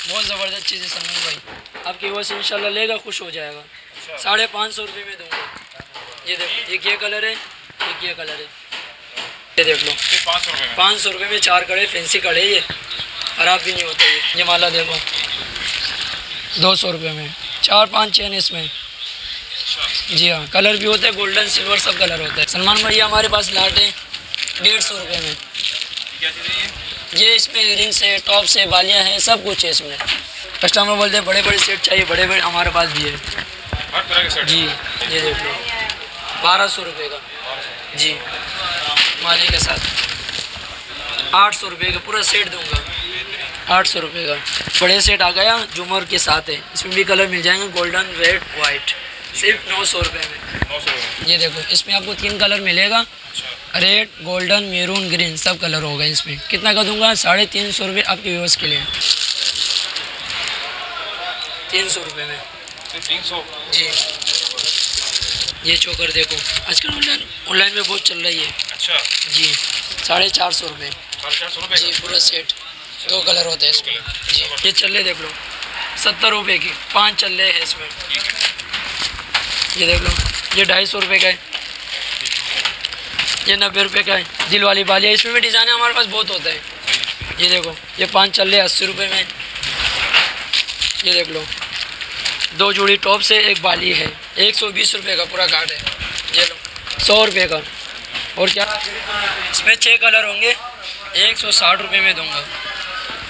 बहुत ज़बरदस्त चीज़ है सलमान भाई आपकी वो से इंशाल्लाह लेगा खुश हो जाएगा। साढ़े पाँच सौ रुपये में दूँगा। ये देखो एक ये कलर है एक ये कलर है। ये देख लो। पाँच सौ रुपये में। चार कड़े फैंसी कड़े ये। ख़राब भी नहीं होते ये। ये माला देखो। दो सौ रुपये में। चार पाँच चेन इसमें। जी हाँ कलर भी होते हैं गोल्डन सिल्वर सब कलर होता है। सलमान भाई हमारे पास लाट है डेढ़ सौ रुपये में। ये इसमें रिंग्स है टॉप्स है बालियाँ हैं सब कुछ है इसमें। कस्टमर बोलते हैं बड़े बड़े सेट चाहिए बड़े बड़े हमारे पास भी है। जी ये देख लो। बारह सौ रुपये का। जी माली के साथ। आठ सौ रुपये का पूरा सेट दूँगा। आठ सौ रुपये का। बड़े सेट आ गया झूमर के साथ है। इसमें भी कलर मिल जाएँगे गोल्डन रेड वाइट सिर्फ़ नौ सौ रुपये में। सौ ये देखो इसमें आपको तीन कलर मिलेगा। रेड गोल्डन मेरून ग्रीन सब कलर होगा इसमें। कितना का दूँगा? साढ़े तीन सौ रुपये आपके व्यूवर्स के लिए। तीन सौ रुपये में। तीन सौ। जी। ये चोकर देखो। आजकल ऑनलाइन ऑनलाइन में बहुत चल रही है। अच्छा। जी। साढ़े चार सौ रुपये। जी पूरा सेट दो कलर होते हैं इसमें। जी। ये चल्ले देख लो। सत्तर रुपये की। पाँच चल्ले हैं इसमें। ये देख लो। ये ढाई सौ रुपये का है। ये नब्बे रुपये का है दिल वाली बाली है। इसमें भी डिज़ाइन हमारे पास बहुत होते हैं। ये देखो, ये पाँच चल रहे अस्सी रुपये में। ये देख लो। दो जोड़ी टॉप से एक बाली है। एक सौ बीस रुपये का पूरा कार्ड है। ये लो, सौ रुपये का। और क्या? इसमें छः कलर होंगे। एक सौ साठ रुपये में दूँगा।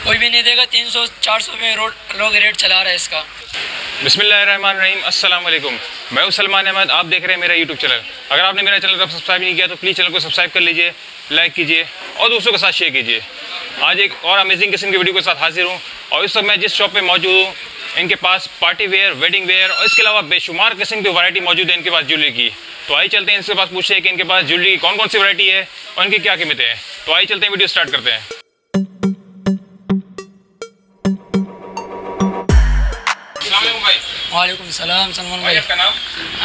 कोई भी नहीं देगा, तीन सौ चार सौ में रोड लोग रेट चला रहा है इसका। अस्सलाम वालेकुम मैं हूँ सलमान अहमद, आप देख रहे हैं मेरा यूट्यूब चैनल। अगर आपने मेरा चैनल तब सब्सक्राइब नहीं किया तो प्लीज़ चैनल को सब्सक्राइब कर लीजिए लाइक कीजिए और दोस्तों के साथ शेयर कीजिए। आज एक और अमेजिंग किस्म की वीडियो के साथ हाजिर हूँ और इस वक्त मैं जिस शॉप पे मौजूद हूँ, इनके पास पार्टी वेयर वेडिंग वेयर और इसके अलावा बेशुमार किस्म की वैरायटी मौजूद है इनके पास ज्वेलरी की। तो आइए चलते हैं इनके पास पूछते हैं कि इनके पास ज्वेलरी की कौन कौन सी वैरायटी है और इनकी क्या कीमतें हैं। तो आइए चलते हैं वीडियो स्टार्ट करते हैं। वालेकुम सलाम सलमान भाई। भाई आपका नाम?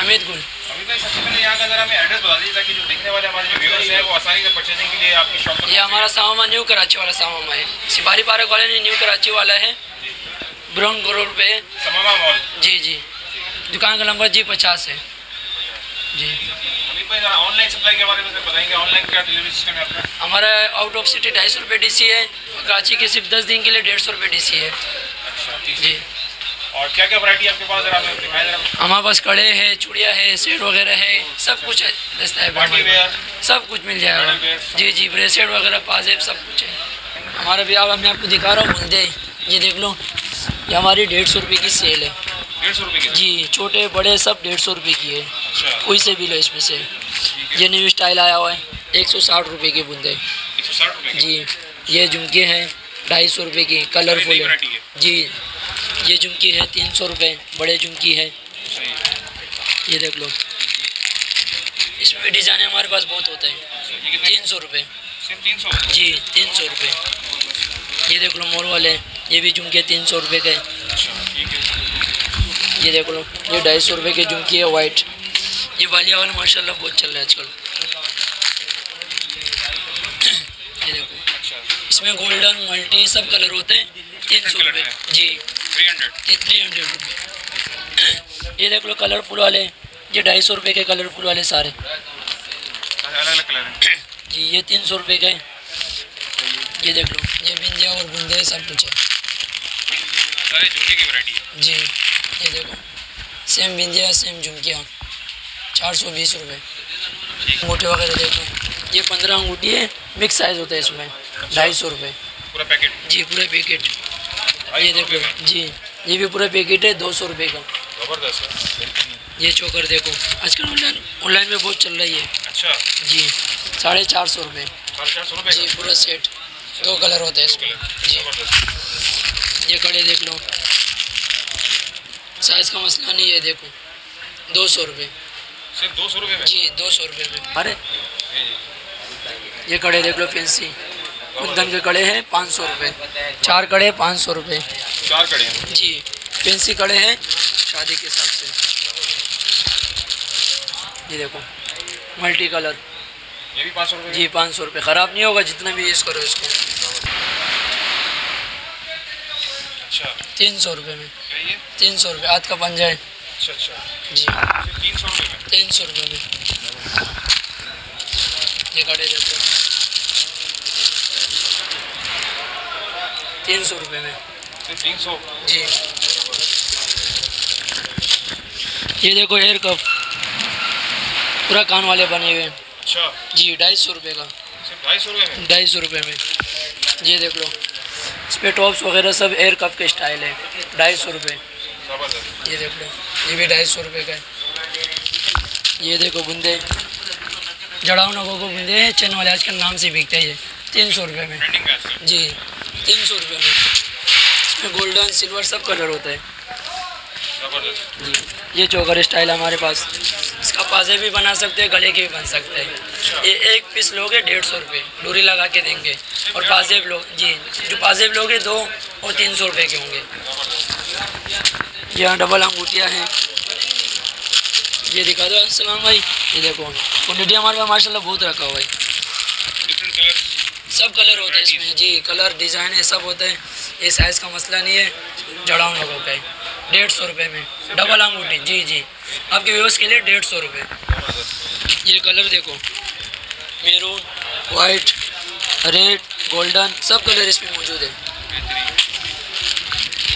अमित गुल। अभी तक सबसे पहले यहाँ का जरा हमें एड्रेस बता दीजिए ताकि जो देखने वाले हमारे जो व्यूअर्स हैं वो आसानी से परचेजिंग के लिए आपकी शॉप पर ये हमारा सामा न्यू कराची वाला सामा है। सिपाही पार्क वाले ने न्यू कराची वाला है। ब्राउन रोड पे। समामा मॉल जी जी। दुकान का नंबर जी पचास है। जी। भाई ऑनलाइन सप्लाई के बारे में बताएँगे। ऑनलाइन क्या डिलीवरी सिस्टम है आपका? हमारा आउट ऑफ़ सिटी ढाई सौ रुपये डी सी है। कराची की सिर्फ़ दस दिन के लिए डेढ़ सौ रुपये डी सी है। अच्छा है। जी। और क्या क्या वैरायटी आपके पास जरा जरा हमारे पास कड़े है चूड़िया है सेट वगैरह है सब कुछ है। सब कुछ मिल जाएगा। जी जी ब्रेसलेट वगैरह पाजेब सब कुछ है। हमारा भी अब मैं आपको दिखा रहा हूँ बंदे। ये देख लो ये हमारी डेढ़ सौ रुपये की सेल है। डेढ़ सौ रुपये की? जी छोटे बड़े सब डेढ़ सौ रुपये की है। अच्छा। कोई से भी लो इसमें से। ये न्यू स्टाइल आया हुआ है एक सौ साठ रुपये के बूंदे। जी ये झुमके हैं ढाई सौ रुपये की कलरफुल है। जी। ये झुमकी है तीन सौ रुपये बड़े झुमकी है। ये देख लो। इसमें डिज़ाइन हमारे पास बहुत होते हैं। तीन सौ रुपये जी तीन सौ रुपये ये देख लो मोर वाले। ये भी झुमके तीन सौ रुपये के। अच्छा है। ये देख लो ये ढाई सौ रुपये के झुमकी है वाइट ये वालिया वाला माशाल्लाह बहुत चल रहा है आजकल। ये देखो। अच्छा। इसमें गोल्डन मल्टी सब कलर होते हैं। तीन सौ रुपये जी। थ्री हंड्रेड थ्री हंड्रेड रुपये। ये देख लो कलरफुल वाले ये ढाई सौ रुपये के कलरफुल वाले सारे। अलग अलग कलर हैं। जी ये तीन सौ रुपये के। ये देख लो। ये बिंदिया और बूंदे सब कुछ है। सारे झुमके की वैरायटी है। जी ये देखो। सेम बिंदिया सेम झुमकिया। चार सौ बीस रुपये। मोटे वगैरह देखो। ये पंद्रह अंगूठी है मिक्स साइज़ होता है इसमें। ढाई सौ रुपये। पूरा पैकेट जी पूरा पैकेट ये देखो जी ये भी पूरा पैकेट है दो सौ रुपये का। ज़बरदस्त है ये चोकर देखो। आजकल ऑनलाइन ऑनलाइन में बहुत चल रही है अच्छा। जी साढ़े चार सौ रुपये जी पूरा सेट दो कलर होते हैं इसमें। जी। ये कड़े देख लो। साइज़ का मसला नहीं है देखो। दो सौ रुपये सिर्फ़ दो सौ रुपये में? जी दो सौ रुपये में। अरे। ये कड़े देख लो फैंसी कुंदन के कड़े हैं पाँच सौ रुपये चार कड़े पाँच सौ रुपये चार कड़े जी फैंसी कड़े हैं शादी के हिसाब से। ये देखो मल्टी कलर। ये भी पाँच सौ जी पाँच सौ रुपये ख़राब नहीं होगा जितना भी यूज़ करो इसको। अच्छा। तीन सौ रुपये में। तीन सौ रुपये हाथ का पंजा है। अच्छा अच्छा। जी। तीन सौ रुपये में? तीन सौ रुपये में। ये कड़े देखो। तीन सौ रुपये में। तीन सौ। जी। ये देखो एयर कप पूरा कान वाले बने हुए हैं। अच्छा। जी ढाई सौ रुपये का। ढाई सौ रुपये में? ढाई सौ रुपये में। ये देख लो। इस पर टॉप्स वगैरह सब एयर कप के स्टाइल है। ढाई सौ रुपये ये देख लो। ये भी ढाई सौ रुपये का है। ये देखो बुंदे जड़ाऊ नगों को बुंदे चैन वाले आजकल नाम से बिकते हैं ये। तीन सौ रुपये में। जी। तीन सौ रुपये में। इसमें गोल्डन सिल्वर सब कलर होता है। जी ये चोकर स्टाइल हमारे पास। इसका पाजे भी बना सकते हैं गले के भी बन सकते हैं। ये एक पीस लोगे डेढ़ सौ रुपये डोरी लगा के देंगे। और पाजेब लोग जी जो पाजेब लोगे दो और तीन सौ रुपये के होंगे। यहाँ डबल अंगूठियाँ हैं। ये दिखा दो सलाम भाई। ये देखो क्वान्टिटी हमारे पास माशाल्लाह बहुत रखा हुआ है। सब कलर होते हैं इसमें। जी कलर डिज़ाइन है सब होता है। ये साइज़ का मसला नहीं है। जड़ाऊ लोगों का डेढ़ सौ रुपये में। डबल अंगूठी। जी जी। आपके व्यूअर्स के लिए डेढ़ सौ रुपये ये कलर देखो। मेरून वाइट रेड गोल्डन सब कलर इसमें मौजूद है।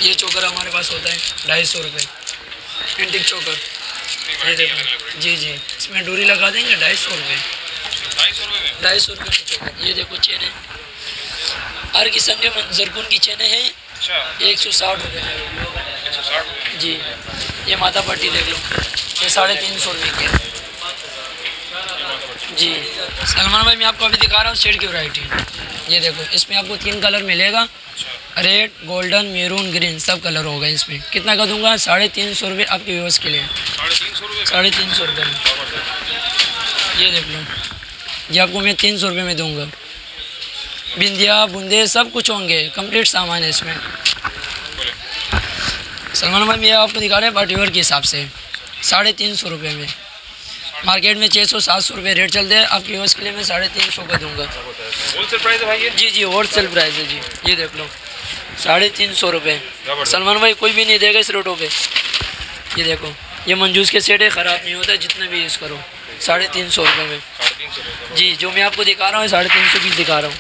ये चोकर हमारे पास होता है ढाई सौ रुपये एंटिक चोकर ये देखो। जी जी। इसमें डोरी लगा देंगे ढाई सौ रुपये ढाई सौ रुपये ये देखो चेने हर किस्म के जरकुन की चेने हैं। अच्छा। एक सौ साठ रुपये जी। ये माता पट्टी देख लो। ये साढ़े तीन सौ रुपये की जी। सलमान भाई मैं आपको अभी दिखा रहा हूँ शेड की वैरायटी। ये देखो इसमें आपको तीन कलर मिलेगा। रेड गोल्डन मेरून ग्रीन सब कलर होगा इसमें। कितना का दूँगा? साढ़े तीन सौ रुपये आपके व्यूवर्स के लिए। साढ़े तीन सौ रुपये में? ये देख लो। ये आपको मैं तीन सौ रुपये में दूँगा। बिंदिया बूंदे सब कुछ होंगे कंप्लीट सामान है इसमें। सलमान भाई मैं आपको दिखा रहे हैं पार्टीवेयर के हिसाब से। साढ़े तीन सौ रुपये में। मार्केट में छः सौ सात सौ रुपये रेट चलते हैं। आपके व्यूवर्स के लिए मैं साढ़े तीन सौ का दूँगा। होलसेल प्राइस है भाई जी जी होलसेल प्राइस है जी। ये देख लो। साढ़े तीन सौ रुपये। सलमान भाई कोई भी नहीं देगा इस रेटों पे। ये देखो ये मंजूस के सेट है ख़राब नहीं होता जितना भी यूज़ करो। साढ़े तीन सौ रुपये में। जी जो मैं आपको दिखा रहा हूँ साढ़े तीन सौ की दिखा रहा हूँ।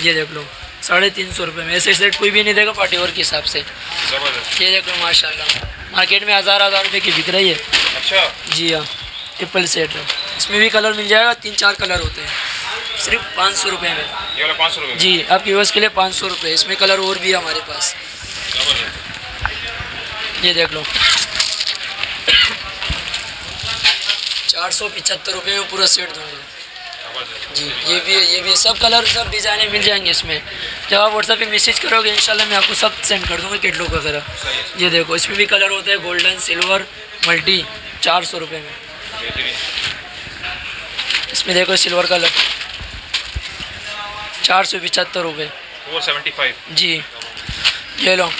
ये देख लो साढ़े तीन सौ रुपये में। ऐसे सेट कोई भी नहीं देगा पार्टी और के हिसाब से। ये देख लो माशा मार्केट में हज़ार हज़ार रुपये की बिक रही है। अच्छा। जी हाँ ट्रिपल सेट है। इसमें भी कलर मिल जाएगा तीन चार कलर होते हैं। सिर्फ़ पाँच सौ रुपये में। पाँच सौ जी आपकी व्यवस्था के लिए पाँच सौ रुपये इसमें कलर और भी है हमारे पास। ये देख लो। चार सौ पिछहत्तर रुपये में पूरा सेट दूँगा। जी ये भी है ये भी है। सब कलर सब डिज़ाइने मिल जाएँगे इसमें। जब आप व्हाट्सएप पे मैसेज करोगे इंशाल्लाह मैं आपको सब सेंड कर दूँगा कैटलॉग वगैरह। ये देखो इसमें भी कलर होते हैं गोल्डन सिल्वर मल्टी चार सौ रुपये में। इसमें देखो सिल्वर कलर चार सौ पिछहत्तर रुपये। जी। ये लो।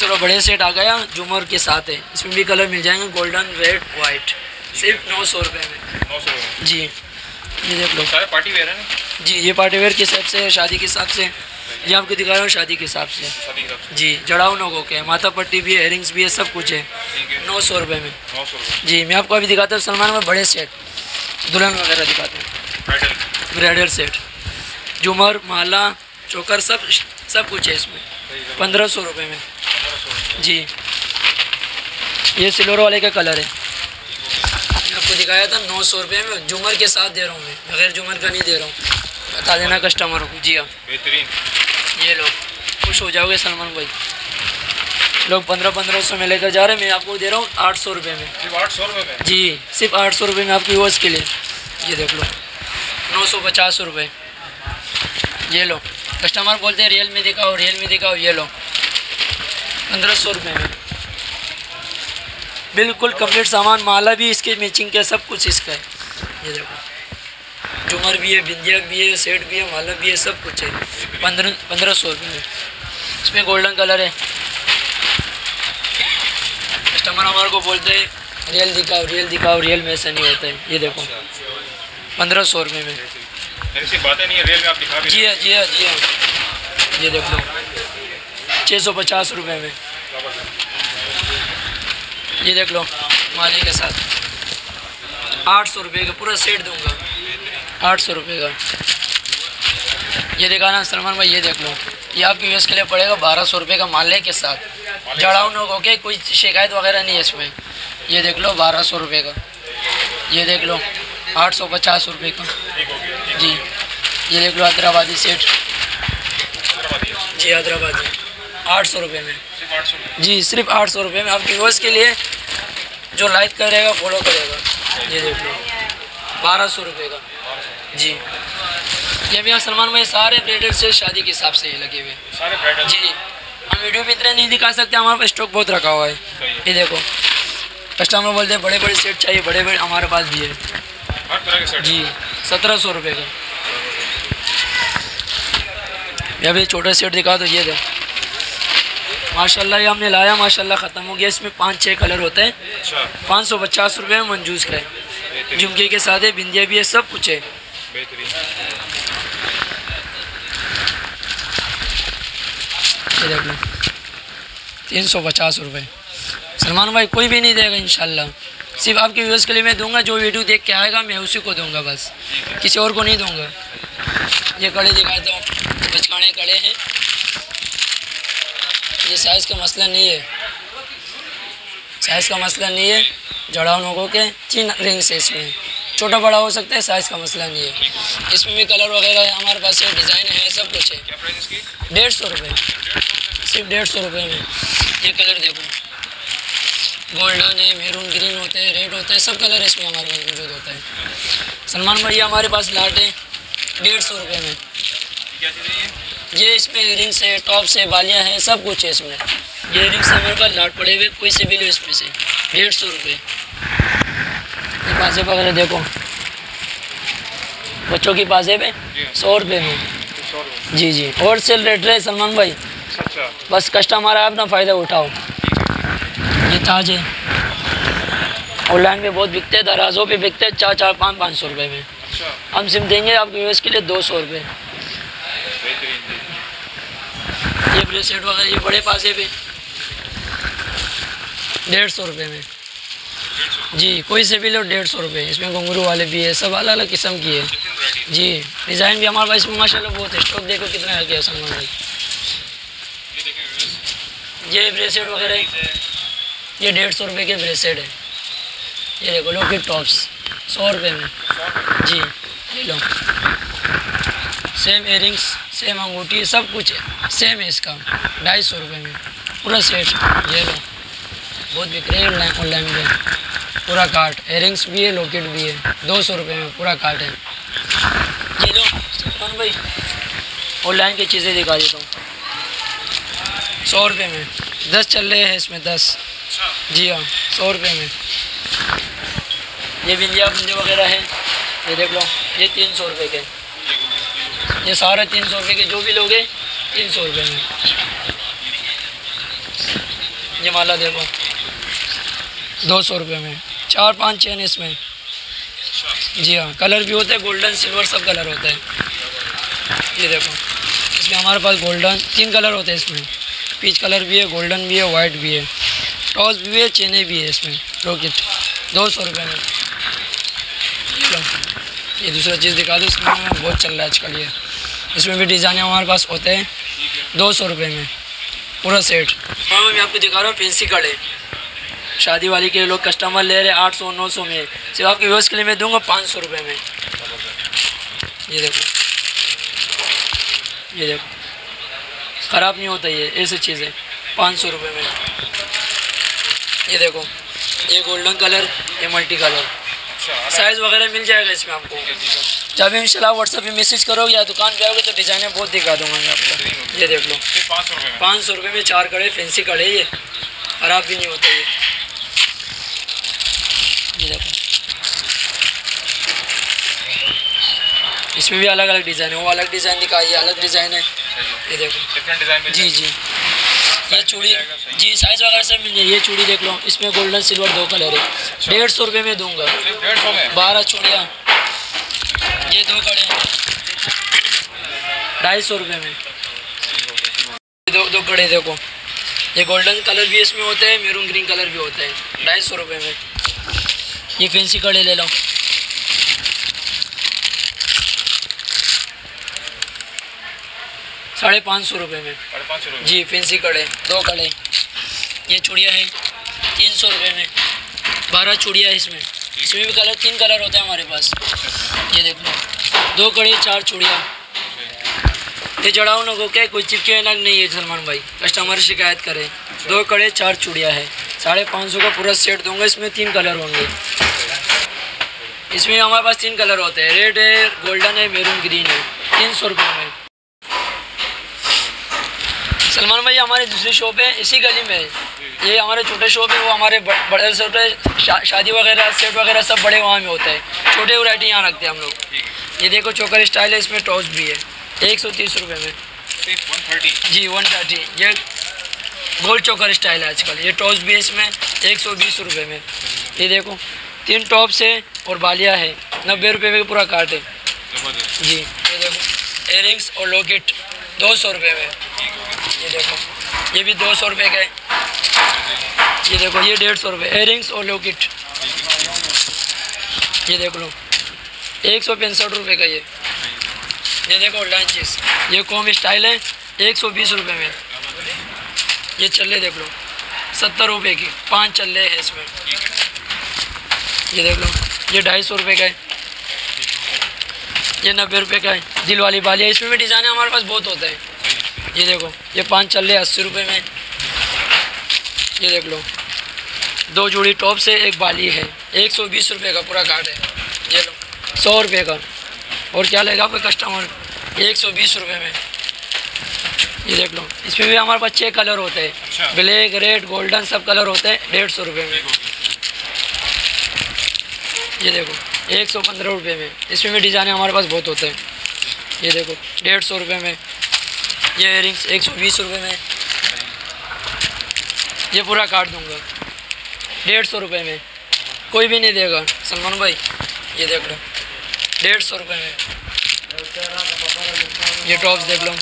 चलो बड़े सेट आ गया झूमर के साथ है। इसमें भी कलर मिल जाएँगे गोल्डन रेड वाइट सिर्फ़ नौ सौ रुपये में। नौ सौ जी। ये देख लो। सारे पार्टी वेयर है जी ये पार्टी वेयर के हिसाब से शादी के हिसाब से? ये आपको दिखा रहा हूँ शादी के हिसाब से। जी जड़ाऊ नोगों के माथा पट्टी भी है एयरिंग्स भी है सब कुछ है। नौ सौ रुपये में। जी मैं आपको अभी दिखाता हूँ सलमान में बड़े सेट दुल्हन वगैरह दिखाते हैं। ब्राइडल सेट झूमर माला चोकर सब सब कुछ है इसमें। पंद्रह सौ रुपये में। जी। ये सिल्वर वाले का कलर है। आपको दिखाया था नौ सौ रुपये में झूमर के साथ दे रहा हूँ मैं। बगैर झूमर का नहीं दे रहा हूँ। बता देना कस्टमर को। जी हाँ। बेहतरीन। ये लो खुश हो जाओगे सलमान भाई। लोग पंद्रह पंद्रह सौ में लेकर जा रहे हैं मैं आपको दे रहा हूँ आठ सौ रुपये में। सिर्फ़ आठ सौ रुपये में? जी सिर्फ़ आठ सौ रुपये में आपकी यूज़ के लिए। ये देख लो। नौ सौ पचास रुपये। ये लो। कस्टमर बोलते हैं रियल में दिखाओ रियल में दिखाओ। ये लो। पंद्रह सौ रुपये में। बिल्कुल कंप्लीट सामान माला भी इसके मैचिंग का सब कुछ इसका है। ये देखो। झूमर भी है बिंदिया भी है सेट भी है माला भी है सब कुछ है। पंद्रह पंद्रह सौ रुपये में। इसमें गोल्डन कलर है। कस्टमर हमारे को बोलते हैं रियल दिखाओ रियल दिखाओ रियल में ऐसा नहीं होता है। ये देखो। पंद्रह सौ रुपये में। जी हाँ जी हाँ जी हाँ। ये देख। लो छः सौ पचास रुपये में। ये देख लो, माली के साथ। आठ सौ रुपये का पूरा सेट दूँगा। आठ सौ रुपये का। ये दिखाना सलमान भाई, ये देख लो। ये आपके यूज़ के लिए पड़ेगा बारह सौ रुपये का माले के साथ। जड़ाऊ नोक होके कोई शिकायत वगैरह नहीं है इसमें। ये देख लो, बारह सौ रुपये का। ये देख लो, आठ सौ पचास रुपये का। जी। ये देख लो, हैदराबादी सेट जी, हैदराबादी। आठ सौ रुपये में। जी, सिर्फ़ आठ सौ रुपये में आपके व्यूअर्स के लिए जो लाइक करेगा फॉलो करेगा। ये देख लो। बारह सौ रुपये का। जी। ये भी सलमान भाई सारे ब्रेडेड से शादी के हिसाब से ही लगे हुए। जी। हम वीडियो भी इतने नहीं दिखा सकते हमारे पास स्टॉक बहुत रखा हुआ है। ये देखो। कस्टमर बोलते हैं बड़े बड़े सेट चाहिए बड़े बड़े हमारे पास भी है। जी। सत्रह सौ रुपये का। ये अभी छोटा सेट दिखा दो ये दे माशाल्लाह ये हमने लाया माशाल्लाह ख़त्म हो गया। इसमें पाँच छः कलर होते हैं। अच्छा। पाँच सौ पचास रुपये में मंजूस का है झुमके के साथ है बिंदिया भी है सब कुछ है। तीन सौ पचास रुपये सलमान भाई कोई भी नहीं देगा इंशाल्लाह। सिर्फ़ आपके व्यूज़ के लिए मैं दूँगा जो वीडियो देख के आएगा मैं उसी को दूँगा बस। किसी और को नहीं दूँगा। ये कड़े दिखाता हूँ बचकाने कड़े हैं। ये साइज़ का मसला नहीं है। साइज़ का मसला नहीं है जड़ाव लोगों के तीन रिंग्स है इसमें। छोटा बड़ा हो सकता है साइज़ का मसला नहीं है। इसमें भी कलर वगैरह है हमारे पास है डिज़ाइन है सब कुछ है। क्या प्राइस इसकी? डेढ़ सौ रुपये सिर्फ़ डेढ़ सौ रुपये में। ये कलर देखो। गोल्डन है मेरून ग्रीन होते हैं रेड होते हैं सब कलर इसमें हमारे पास मौजूद होता है। सलमान भैया हमारे पास लाट है डेढ़ सौ रुपये में। ये इसमें रिंग्स है टॉप्स है बालियाँ हैं सब कुछ है इसमें। ये रिंग्स हमारे पास लाट पड़े हुए कोई से भी लो इसमें से। डेढ़ सौ रुपये पासे वगैरह देखो। बच्चों की पासे पे सौ रुपये में। जी जी। होल सेल रेट रहे सलमान भाई। अच्छा। बस कस्टमर आए अपना फ़ायदा उठाओ। ये ताज है। ऑनलाइन में बहुत बिकते हैं दराजों पे बिकते हैं चार चार पाँच पाँच सौ रुपये में। अच्छा। हम सिम देंगे आपके यूएस के लिए दो सौ रुपये ये ब्रेसलेट वगैरह ये बड़े पासे पे। डेढ़ सौ रुपये में। जी, कोई से भी लो डेढ़ सौ रुपये इसमें घुंघरू वाले भी है, सब अलग अलग किस्म की है। जी, डिज़ाइन भी हमारे पास इसमें माशाल्लाह बहुत है। स्टॉक देखो कितना है, क्या सलमान भाई ये ब्रेसलेट वगैरह ये डेढ़ सौ रुपये के ब्रेसलेट है। ये देखो लॉकेट टॉप्स, सौ रुपये में। जी, ले लो। Same earrings. सेम अंगूठी सब कुछ सेम है इसका। ढाई सौ रुपये में। पूरा सेट ये लो। बहुत बिक रही है ऑनलाइन पे पूरा कार्ट एयरिंग्स भी है लॉकेट भी है। दो सौ रुपये में पूरा कार्ट है। ये लो सलमान भाई। ऑनलाइन की चीज़ें दिखा देता हूँ। सौ रुपये में। दस चल रहे हैं इसमें दस। अच्छा। जी हाँ सौ रुपये में। ये बिंदिया बिंदी वगैरह है। ये देख लो ये तीन सौ रुपये के ये सारे तीन सौ रुपये के, जो भी लोगे, तीन सौ रुपये में। ये माला देखो। दो सौ रुपये में। चार पाँच चेन इसमें। जी हाँ कलर भी होते हैं गोल्डन सिल्वर सब कलर होते हैं। ये देखो। इसमें हमारे पास गोल्डन तीन कलर होते हैं इसमें। पीच कलर भी है गोल्डन भी है वाइट भी है। टॉस भी है चेने भी है इसमें। रॉकेट दो सौ रुपये में। ये दूसरा चीज़ दिखा दो, इसमें बहुत चल रहा है आजकल ये। इसमें भी डिज़ाइन हमारे पास होते हैं। दो सौ रुपये में। पूरा सेट। हाँ मैं आपको दिखा रहा हूँ फैंसी कड़े। शादी वाली के लोग कस्टमर ले रहे हैं आठ सौ नौ सौ में। सिर्फ़ आपके व्यूअर्स के लिए मैं दूँगा पाँच सौ रुपये में। ये देखो। ये देखो। ख़राब नहीं होता ये ऐसी चीज़ें पाँच सौ रुपये में। ये देखो। ये गोल्डन कलर ये मल्टी कलर। अच्छा साइज़ वगैरह मिल जाएगा इसमें आपको। जब भी इंशाल्लाह व्हाट्सएप पे मैसेज करोगे या दुकान पे आओगे तो डिज़ाइनें बहुत दिखा दूँगा मैं आपको। ये देख लो। पाँच सौ रुपये में। चार कड़े फैंसी कड़े ये। ख़राब भी नहीं होता ये। ये देखो। इसमें भी अलग अलग डिज़ाइन है। वो अलग डिज़ाइन दिखाई है अलग डिज़ाइन है। ये देखो। जी जी। ये चूड़ी जी साइज़ वगैरह सब मिल जाए ये चूड़ी देख लो। इसमें गोल्डन सिल्वर दो कलर है। डेढ़ सौ रुपये में दूँगा। बारह चूड़ियाँ। ये दो कड़े ढाई सौ रुपये में। दो दो कड़े देखो। ये गोल्डन कलर भी इसमें होते हैं मेरून ग्रीन कलर भी होते हैं। ढाई सौ रुपये में। ये फैंसी कड़े ले लो। साढ़े पाँच सौ रुपये में। जी फैंसी कड़े। दो कड़े। ये चूड़िया है तीन सौ रुपये में। बारह चूड़िया है इसमें। इसमें भी कलर, तीन कलर होता है हमारे पास। ये देख, दो कड़े, चार चूड़िया। ये जड़ाओ लोगों के, कोई चिपके नग नहीं है, सलमान भाई। कस्टमर शिकायत करे। दो कड़े, चार चूड़िया है। साढ़े पाँच सौ का पूरा सेट दूँगा, इसमें तीन कलर होंगे। इसमें हमारे पास तीन कलर होते हैं। रेड है, गोल्डन है, मेरून, ग्रीन है। तीन सौ रुपये में। सलमान भाई हमारी दूसरी शॉप है इसी गली में है। ये हमारे छोटे शॉप है वो हमारे बड़े है शा, शादी वगैरह सेट वगैरह सब बड़े वहाँ में होते हैं। छोटे वैरायटी यहाँ रखते हैं हम लोग। ये देखो चोकर स्टाइल है इसमें टॉस भी है। एक सौ तीस रुपये में। जी वन थर्टी ये गोल्ड चोकर स्टाइल है आजकल। ये टॉस भी है इसमें एक सौ बीस रुपये में। ये देखो तीन टॉप्स है और बालिया है। नब्बे रुपये में पूरा कार्ट है। जी ये देखो एयरिंग्स और लॉकेट दो सौ रुपये में। देखो। ये भी दो सौ रुपये का है। ये देखो, ये डेढ़ सौ रुपये एयरिंग्स और लॉकेट ये देख लो। एक सौ पैंसठ रुपये का ये। ये देखो लंचेस ये कॉम स्टाइल है, एक सौ बीस रुपये में। ये चल्ले देख लो। सत्तर रुपये की। पाँच चल्ले हैं इसमें। ये देख लो। ये ढाई सौ रुपये का है। ये नब्बे रुपये का है। दिल वाली बालिया। इसमें भी डिज़ाइन हमारे पास बहुत होता हैं। ये देखो ये पाँच चल रहे अस्सी रुपये में। ये देख लो। दो जोड़ी टॉप से एक बाली है। एक सौ बीस रुपये का पूरा कार्ड है। ये लो सौ रुपये का। और क्या लेगा आपका कस्टमर एक सौ बीस रुपये में। ये देख लो इसमें भी हमारे पास छः कलर होते हैं। अच्छा। ब्लैक रेड गोल्डन सब कलर होते हैं डेढ़ सौ रुपये में। ये देखो एक सौ पंद्रह रुपये में। इसमें भी डिज़ाइन हमारे पास बहुत होते हैं। ये देखो डेढ़ सौ रुपये में। ये इयरिंग्स एक सौ बीस रुपये में। ये पूरा काट दूँगा। डेढ़ सौ रुपये में। कोई भी नहीं देगा। सलमान भाई, ये देख लो। डेढ़ सौ रुपये में। ये टॉप्स देख लो।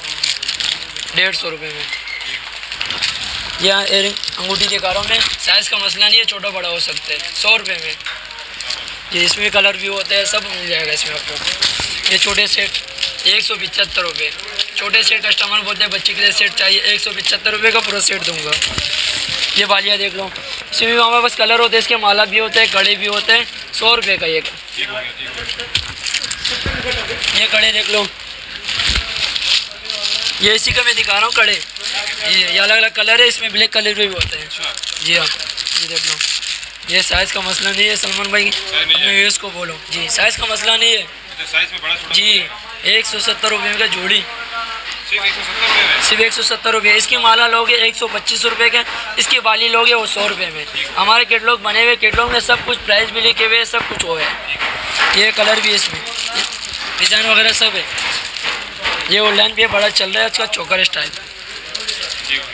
डेढ़ सौ रुपये में। यहाँ एयरिंग अंगूठी रहा हूँ मैं। साइज़ का मसला नहीं है, छोटा बड़ा हो सकता है। सौ रुपये में। ये इसमें कलर भी होता है, सब मिल जाएगा इसमें आपको। ये छोटे सेट एक सौ पिचहत्तर रुपये छोटे सेट कस्टमर बोलते हैं बच्चे के लिए सेट चाहिए एक सौ पचहत्तर रुपये का पूरा सेट दूँगा। ये बालिया देख लो। इसमें भी हमारे पास कलर होते हैं इसके माला भी होते हैं कड़े भी होते हैं सौ रुपये का ये। ये कड़े देख लो। ये इसी का मैं दिखा रहा हूँ कड़े। ये ये अलग अलग कलर है इसमें ब्लैक कलर भी होते हैं। जी हाँ ये देख लो। ये साइज़ का मसला नहीं है सलमान भाई अपने व्यूअर्स को बोलो। जी साइज़ का मसला नहीं है। अच्छा साइज़ में बड़ा जी एक सौ सत्तर रुपये का जोड़ी। सिर्फ़ एक सौ सत्तर रुपये इसकी माला लोगे एक सौ पच्चीस रुपये के। इसकी बाली लोगे वो सौ रुपये में। हमारे कैटलॉग बने हुए कैटलॉग में सब कुछ प्राइस भी लिखे हुए सब कुछ वो है। ये कलर भी इसमें। डिज़ाइन वगैरह सब है। ये ऑनलाइन भी बड़ा चल रहा है, उसका चोकर स्टाइल।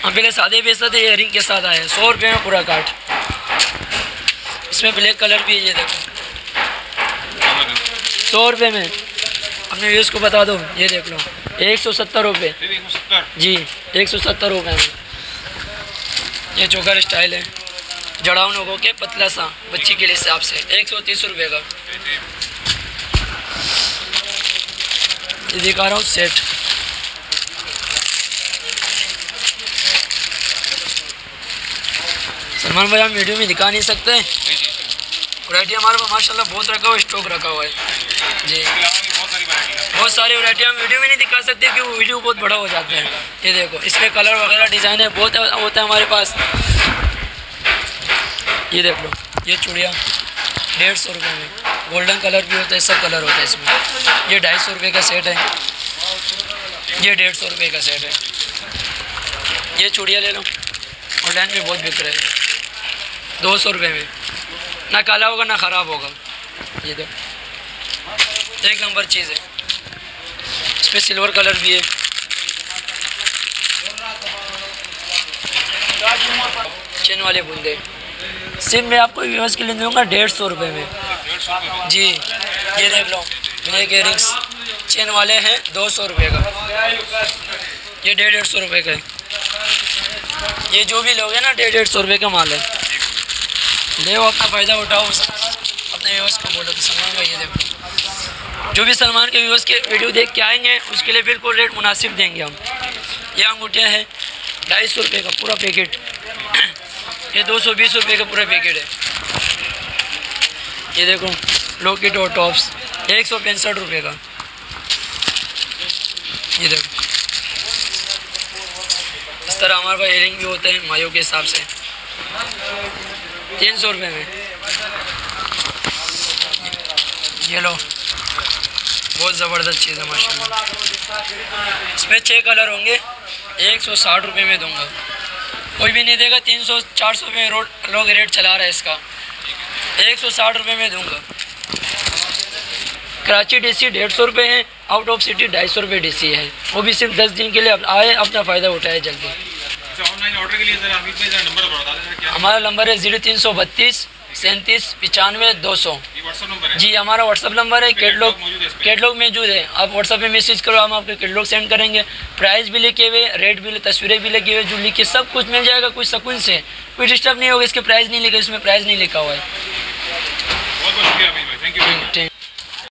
हम पहले सादे बेचते थे ये रिंग के साथ आए सौ रुपये में पूरा काट इसमें ब्लैक कलर भी है, ये देखो। सौ रुपये में। अपने व्यूज़ को बता दो, ये देख लो। एक सौ सत्तर रुपये जी एक सौ सत्तर रुपये में ये चोकर स्टाइल है जड़ाऊ लोगों के पतला सा बच्ची के लिए हिसाब से। एक सौ तीस रुपये का। ये दिखा रहा हूँ सेट सलमान भाई हम वीडियो में दिखा नहीं सकते। वैरायटी हमारे पास माशाल्लाह बहुत रखा हुआ स्टॉक रखा हुआ है। जी। बहुत सारी वैरायटी हम वीडियो में नहीं दिखा सकते क्योंकि वीडियो बहुत बड़ा हो जाता है। ये देखो इसमें कलर वगैरह डिज़ाइन है, बहुत होता है हमारे पास। ये देख लो, ये चूड़िया डेढ़ सौ रुपये में। गोल्डन कलर भी होता है, सब कलर होता है इसमें। ये ढाई सौ रुपये का सेट है। ये डेढ़ सौ रुपये का सेट है। ये चूड़िया ले लो। ऑनलाइन में बहुत बिक रहे दो सौ रुपये में। ना काला होगा, ना ख़राब होगा। ये देखो, एक नंबर चीज़ है। पर सिल्वर कलर भी है। चेन वाले बूंदे सिम मैं आपको व्यूअर्स के लिए दूँगा डेढ़ सौ रुपये में। जी, ये देख लो ब्लैक इयरिंग्स चेन वाले हैं दो सौ रुपये का। ये डेढ़ डेढ़ सौ रुपये का है। ये जो भी लोगे ना, डेढ़ डेढ़ सौ रुपये का माल है। ले अपना फ़ायदा उठाओ अपने व्यूवर्स को बोलो तो भाई ये देखो। जो भी सलमान के व्यूवर्स के वीडियो देख के आएँगे, उसके लिए बिल्कुल रेट मुनासिब देंगे हम। यह अंगूठिया है, ढाई सौ रुपये का पूरा पैकेट ये दो सौ बीस रुपये का पूरा पैकेट है। ये देखो लॉकेट और टॉप्स एक सौ पैंसठ रुपये का। ये देखो। इस तरह हमारे पास एयरिंग भी होते हैं, मायों के हिसाब से। तीन सौ रुपये में। ये लो। बहुत ज़बरदस्त चीज़ है माशा इसमें छः कलर होंगे एक सौ साठ रुपये में दूँगा। कोई भी नहीं देगा तीन सौ चार सौ में रोड लोग रेट चला रहा है इसका। एक सौ साठ रुपये में दूँगा। कराची डीसी डेढ़ सौ रुपये है आउट ऑफ़ सिटी ढाई सौ रुपये डी सी है। वो भी सिर्फ़ दस दिन के लिए आए अपना फ़ायदा उठाए जल्दी। क्या हमारा नंबर है ज़ीरो तीन सौ बत्तीस सैंतीस पचानवे दो सौ। जी हमारा व्हाट्सअप नंबर है कैटलॉग कैटलॉग मौजूद है। आप व्हाट्सअप में मैसेज करो हम आपको कैटलॉग सेंड करेंगे। प्राइस भी लिखे हुए रेट भी तस्वीरें भी लगी हुई जो लिखे सब कुछ मिल जाएगा कुछ सकून से। कोई डिस्टर्ब नहीं होगा इसके प्राइस नहीं लिखे इसमें प्राइस नहीं लिखा हुआ है।